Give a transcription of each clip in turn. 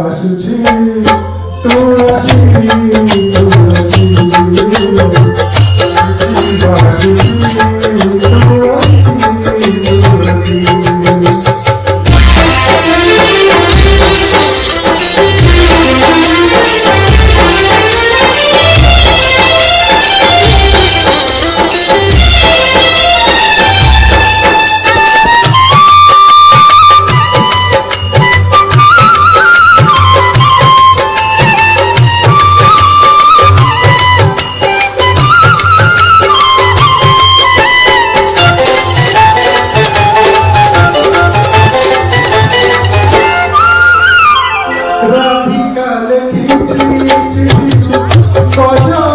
Vasuchi Radhika লেখি চিঠি চিঠি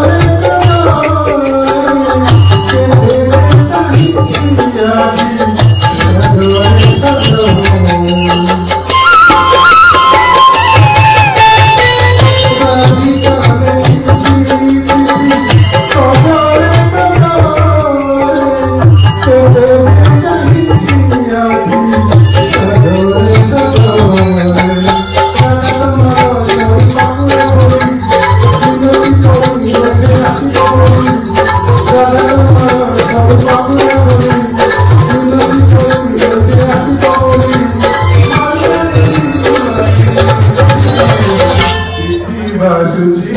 Raju ji.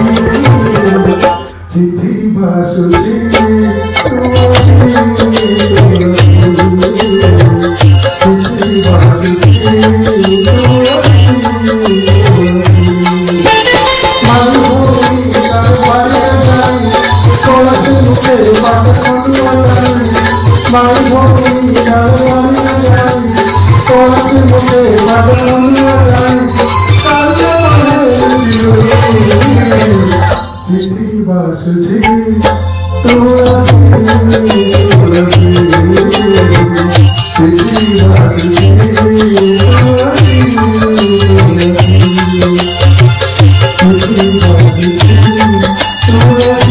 तेरे बात सुनिया करी माई भोली करवानिया जाई तोर के मुझे बात सुनिया जाई काले मने मेरी बात थी तोरा की तोरा की मेरी बात थी तोरा की तोरा की